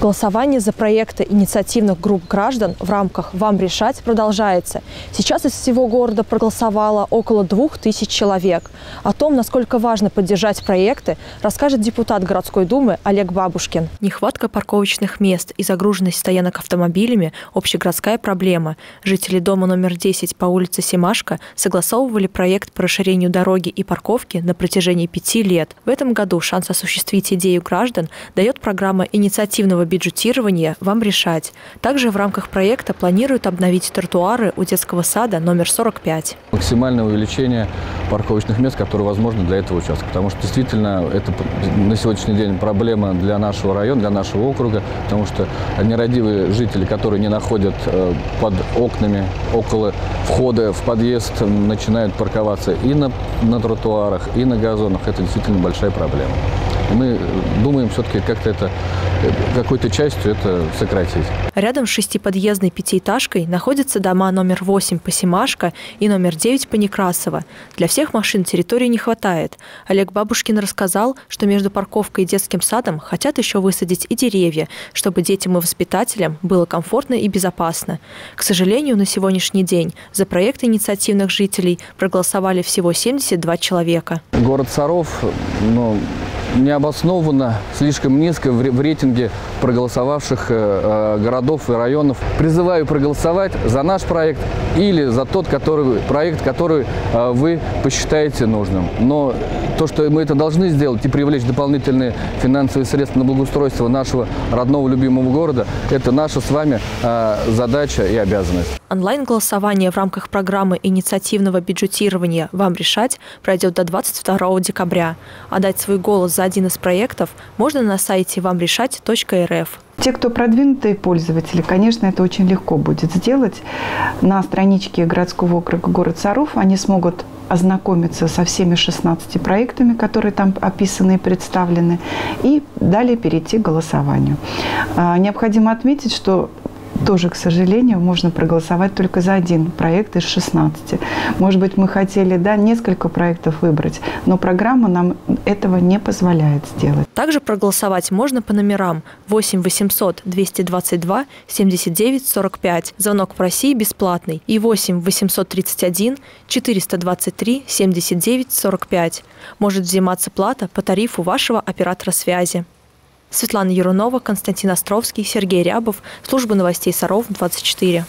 Голосование за проекты инициативных групп граждан в рамках «Вам решать» продолжается. Сейчас из всего города проголосовало около двух тысяч человек. О том, насколько важно поддержать проекты, расскажет депутат городской думы Олег Бабушкин. Нехватка парковочных мест и загруженность стоянок автомобилями – общегородская проблема. Жители дома номер 10 по улице Семашко согласовывали проект по расширению дороги и парковки на протяжении пяти лет. В этом году шанс осуществить идею граждан дает программа инициативного бюджетирования «Вам решать». Также в рамках проекта планируют обновить тротуары у детского сада номер 45. Максимальное увеличение парковочных мест, которые возможны для этого участка. Потому что действительно это на сегодняшний день проблема для нашего района, для нашего округа. Потому что нерадивые жители, которые не находят э, под окнами, около входа в подъезд, начинают парковаться и на, на тротуарах, и на газонах. Это действительно большая проблема. Мы думаем все-таки как-то это, какой-то частью это сократить. Рядом с шестиподъездной пятиэтажкой находятся дома номер 8 по Семашко и номер 9 по Некрасово. Для всех машин территории не хватает. Олег Бабушкин рассказал, что между парковкой и детским садом хотят еще высадить и деревья, чтобы детям и воспитателям было комфортно и безопасно. К сожалению, на сегодняшний день за проект инициативных жителей проголосовали всего 72 человека. Город Саров, ну, необоснованно слишком низко в рейтинге проголосовавших э, э, городов и районов. Призываю проголосовать за наш проект или за тот который, проект, который э, вы посчитаете нужным. Но то, что мы это должны сделать и привлечь дополнительные финансовые средства на благоустройство нашего родного любимого города, это наша с вами задача и обязанность. Онлайн-голосование в рамках программы инициативного бюджетирования «Вам решать» пройдет до 22 декабря. Отдать свой голос за один из проектов можно на сайте вамрешать.рф. Те, кто продвинутые пользователи, конечно, это очень легко будет сделать. На страничке городского округа город Саров они смогут ознакомиться со всеми 16 проектами, которые там описаны и представлены, и далее перейти к голосованию. А, необходимо отметить, что тоже, к сожалению, можно проголосовать только за один проект из 16. Может быть, мы хотели да, несколько проектов выбрать, но программа нам этого не позволяет сделать. Также проголосовать можно по номерам 8 800 222 79 45. Звонок в России бесплатный. И 8 831 423 79 45. Может взиматься плата по тарифу вашего оператора связи. Светлана Ярунова, Константин Островский, Сергей Рябов. Служба новостей Саров, 24.